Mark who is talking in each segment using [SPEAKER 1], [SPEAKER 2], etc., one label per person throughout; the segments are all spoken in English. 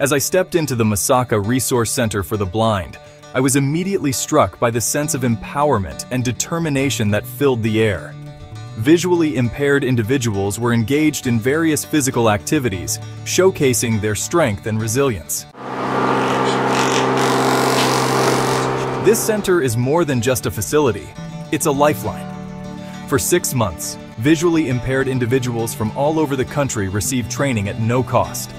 [SPEAKER 1] As I stepped into the Masaka Resource Center for the Blind, I was immediately struck by the sense of empowerment and determination that filled the air. Visually impaired individuals were engaged in various physical activities, showcasing their strength and resilience. This center is more than just a facility, it's a lifeline. For six months, visually impaired individuals from all over the country receive training at no cost.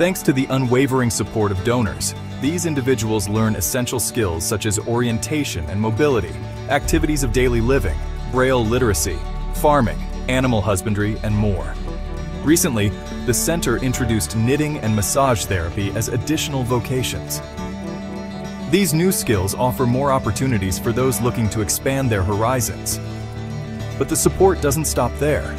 [SPEAKER 1] Thanks to the unwavering support of donors, these individuals learn essential skills such as orientation and mobility, activities of daily living, braille literacy, farming, animal husbandry, and more. Recently, the center introduced knitting and massage therapy as additional vocations. These new skills offer more opportunities for those looking to expand their horizons. But the support doesn't stop there.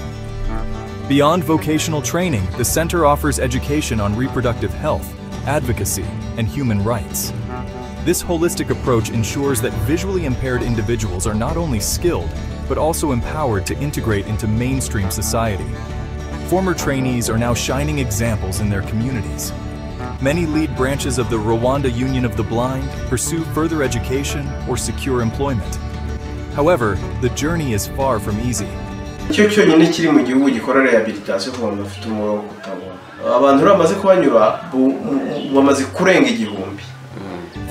[SPEAKER 1] Beyond vocational training, the center offers education on reproductive health, advocacy, and human rights. This holistic approach ensures that visually impaired individuals are not only skilled, but also empowered to integrate into mainstream society. Former trainees are now shining examples in their communities, Many lead branches of the Rwanda Union of the Blind pursue further education or secure employment. However, the journey is far from easy.
[SPEAKER 2] Cyonyine kiri mu gihugu gikora ku bantu bafite wo kutabona abantu bamaze bu- bamaze kurenga igihumbi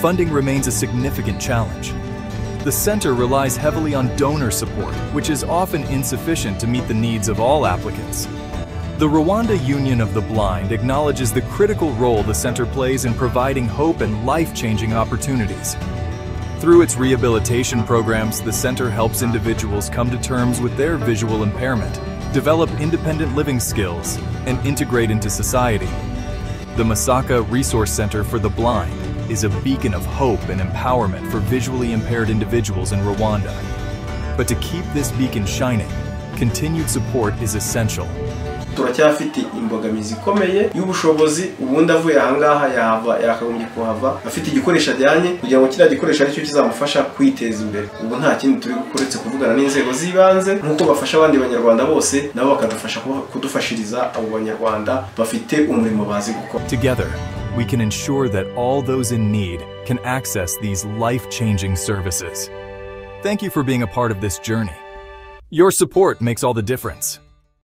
[SPEAKER 1] Funding remains a significant challenge. The center relies heavily on donor support, which is often insufficient to meet the needs of all applicants. The Rwanda Union of the Blind acknowledges the critical role the center plays in providing hope and life-changing opportunities. Through its rehabilitation programs, the center helps individuals come to terms with their visual impairment, develop independent living skills, and integrate into society. The Masaka Resource Center for the Blind is a beacon of hope and empowerment for visually impaired individuals in Rwanda. But to keep this beacon shining, continued support is essential.
[SPEAKER 2] Turacyafite imbogamizi ikomeye y'ubushobozi ubundi avuye ahangaha yakagombye kuhava afite igikoresho ajyanye kugira ngo kiriya gikoresho aricyo kizamufasha kwiteza imbere ubu nta kindi turi kuvugana n'inzego z'ibanze nk'uko bafasha abandi banyarwanda bose nabo bakadufasha kudufashiriza abo banyarwanda bafite umurimo bazi gukora
[SPEAKER 1] Together, we can ensure that all those in need can access these life-changing services. Thank you for being a part of this journey. Your support makes all the difference.